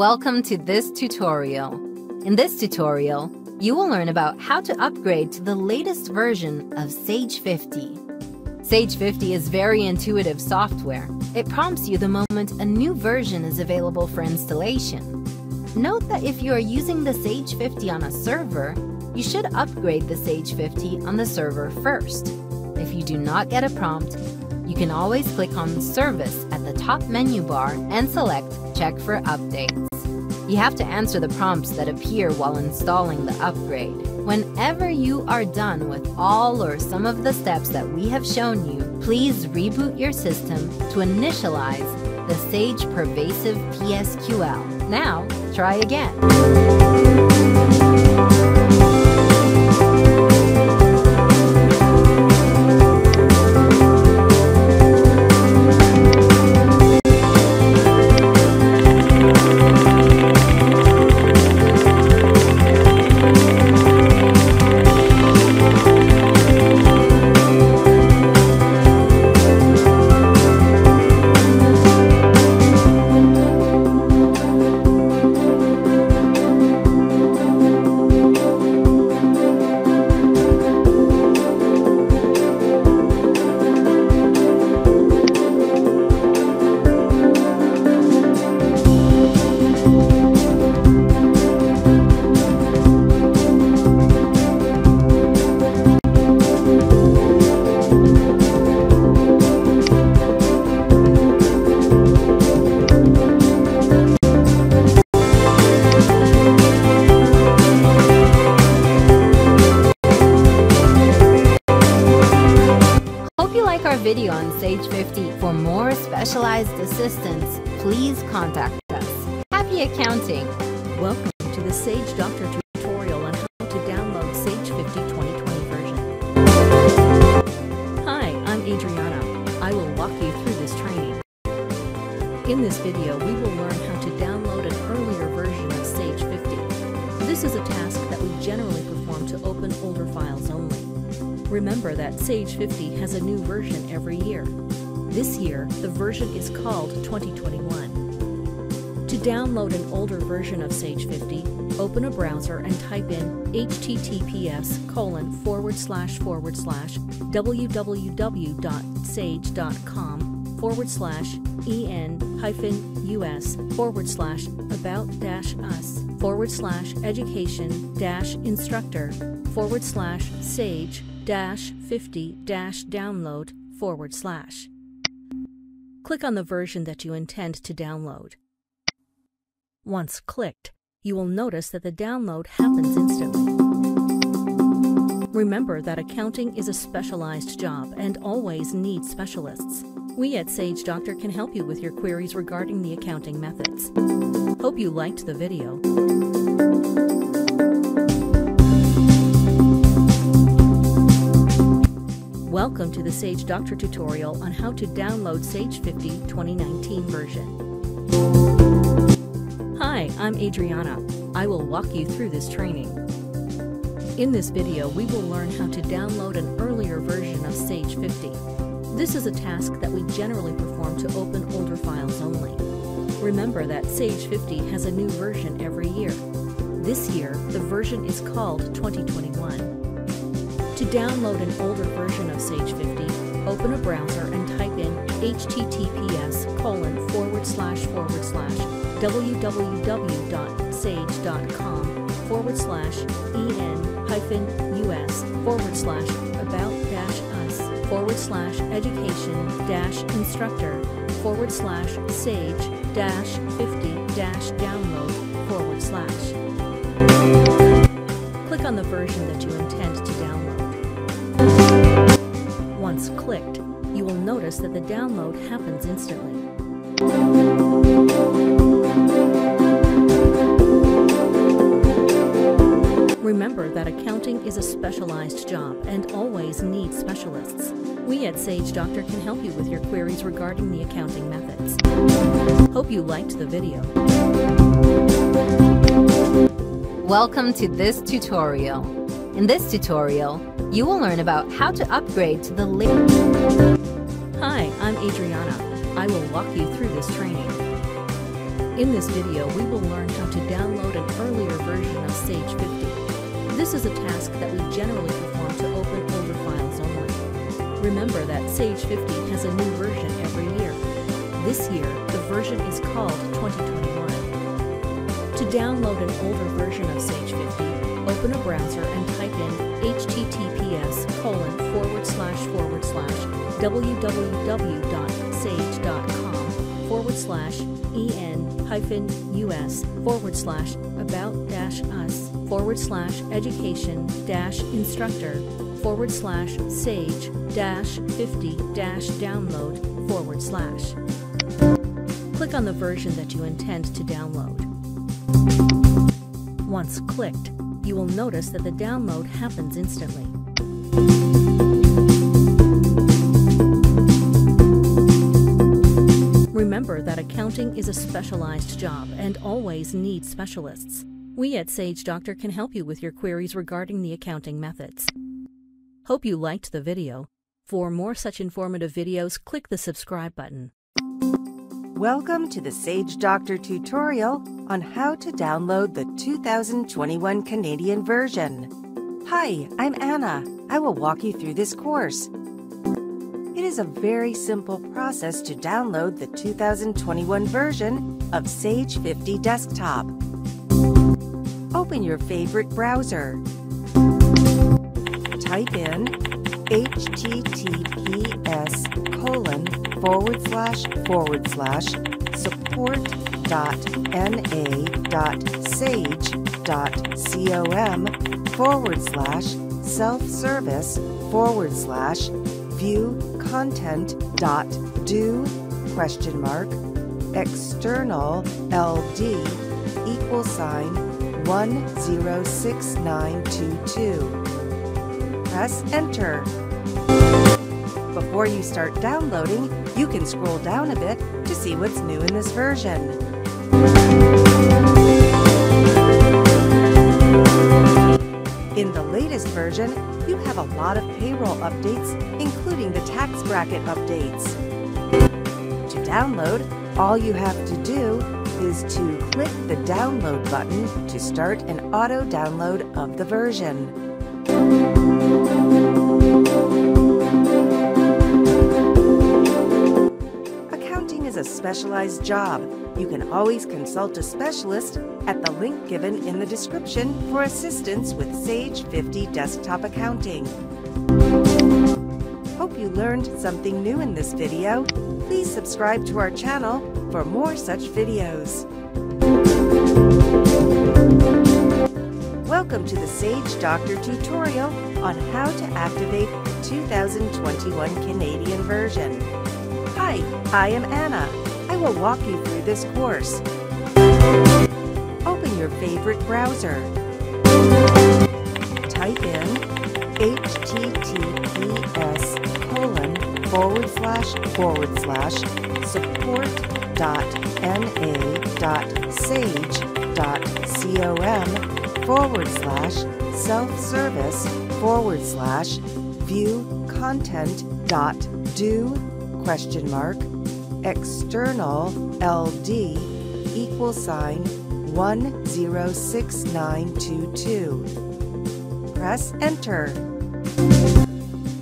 Welcome to this tutorial. In this tutorial, you will learn about how to upgrade to the latest version of Sage 50. Sage 50 is very intuitive software. It prompts you the moment a new version is available for installation. Note that if you are using the Sage 50 on a server, you should upgrade the Sage 50 on the server first. If you do not get a prompt, you can always click on Service at the top menu bar and select Check for Updates. You have to answer the prompts that appear while installing the upgrade. Whenever you are done with all or some of the steps that we have shown you, please reboot your system to initialize the Sage Pervasive PSQL. Now, try again. Video on Sage 50. For more specialized assistance, please contact us. Happy accounting! Welcome to the Sage Doctor tutorial on how to download Sage 50 2020 version. Hi, I'm Adriana. I will walk you through this training. In this video, we will learn how to download an earlier version of Sage 50. This is a task that we generally perform to open older files only. Remember that Sage 50 has a new version every year. This year, the version is called 2021. To download an older version of Sage 50, open a browser and type in https colon forward slash forward slash www.sage.com forward slash en hyphen us forward slash about dash us forward slash education dash instructor forward slash sage dash 50 dash download forward slash. Click on the version that you intend to download. Once clicked, you will notice that the download happens instantly. Remember that accounting is a specialized job and always needs specialists. We at Sage Doctor can help you with your queries regarding the accounting methods. Hope you liked the video. Welcome to the Sage Doctor tutorial on how to download Sage 50 2019 version. Hi, I'm Adriana. I will walk you through this training. In this video, we will learn how to download an earlier version of Sage 50. This is a task that we generally perform to open older files only. Remember that Sage 50 has a new version every year. This year, the version is called 2021. To download an older version of Sage 50, open a browser and type in https colon forward slash forward slash www.sage.com forward slash en hyphen us forward slash about dash us forward slash education dash instructor forward slash sage dash 50 dash download forward slash. Click on the version that you intend to download. Once clicked, you will notice that the download happens instantly. Remember that accounting is a specialized job and always needs specialists. We at Sage Doctor can help you with your queries regarding the accounting methods. Hope you liked the video. Welcome to this tutorial. In this tutorial, you will learn about how to upgrade to the latest. Hi, I'm Adriana. I will walk you through this training. In this video, we will learn how to download an earlier version of Sage 50. This is a task that we generally perform to open older files only. Remember that Sage 50 has a new version every year. This year, the version is called 2021. To download an older version of Sage 50, open a browser and type in https colon forward slash forward slash www.sage.com forward slash en hyphen us forward slash about dash us forward slash education dash instructor forward slash sage dash 50 dash download forward slash. Click on the version that you intend to download. Once clicked, you will notice that the download happens instantly. Accounting is a specialized job and always needs specialists. We at Sage Doctor can help you with your queries regarding the accounting methods. Hope you liked the video. For more such informative videos, click the subscribe button. Welcome to the Sage Doctor tutorial on how to download the 2021 Canadian version. Hi, I'm Anna. I will walk you through this course. It is a very simple process to download the 2021 version of Sage 50 Desktop. Open your favorite browser. Type in https colon forward slash forward slash support dot na dot sage dot com forward slash self service forward slash view content dot do question mark external ld equal sign 106922 press enter before you start downloading, you can scroll down a bit to see what's new in this version. In the latest version, you have a lot of updates, including the tax bracket updates. To download, all you have to do is to click the download button to start an auto download of the version. Accounting is a specialized job. You can always consult a specialist at the link given in the description for assistance with Sage 50 Desktop Accounting. You learned something new in this video. Please subscribe to our channel for more such videos. Welcome to the Sage Doctor tutorial on how to activate the 2021 Canadian version. Hi, I am Anna. I will walk you through this course. Open your favorite browser. Forward slash forward slash support dot na dot sage dot com forward slash self-service forward slash view content dot do question mark external LD equal sign 106922. Press enter.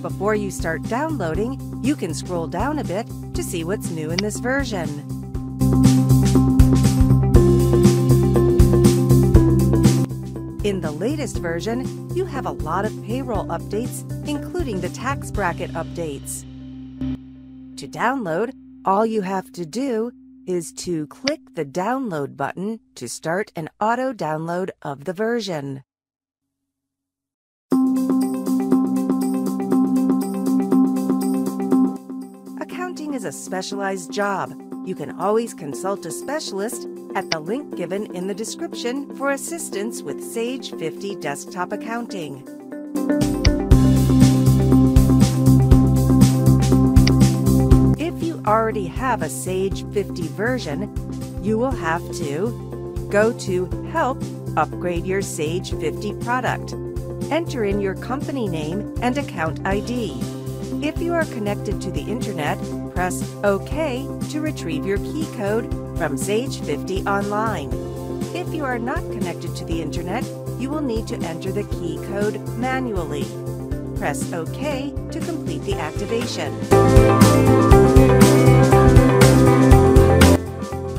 Before you start downloading, you can scroll down a bit to see what's new in this version. In the latest version, you have a lot of payroll updates, including the tax bracket updates. To download, all you have to do is to click the download button to start an auto download of the version. A specialized job. You can always consult a specialist at the link given in the description for assistance with Sage 50 Desktop Accounting. If you already have a Sage 50 version, you will have to go to Help Upgrade Your Sage 50 product. Enter in your company name and account ID. If you are connected to the internet, press OK to retrieve your key code from Sage 50 Online. If you are not connected to the internet, you will need to enter the key code manually. Press OK to complete the activation.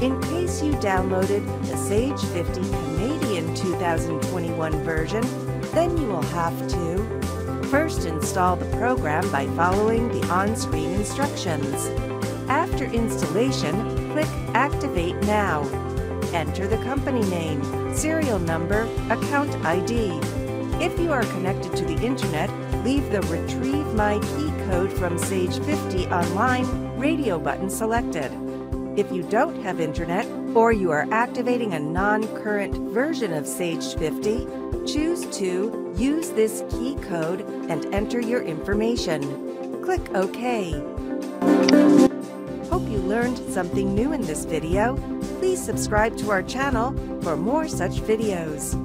In case you downloaded the Sage 50 Canadian 2021 version, then you will have to first install the program by following the on-screen instructions. After installation, click Activate Now. Enter the company name, serial number, account ID. If you are connected to the internet, leave the Retrieve My Key code from Sage 50 Online radio button selected. If you don't have internet or you are activating a non-current version of Sage 50, choose to use this key code and enter your information. Click OK. Hope you learned something new in this video. Please subscribe to our channel for more such videos.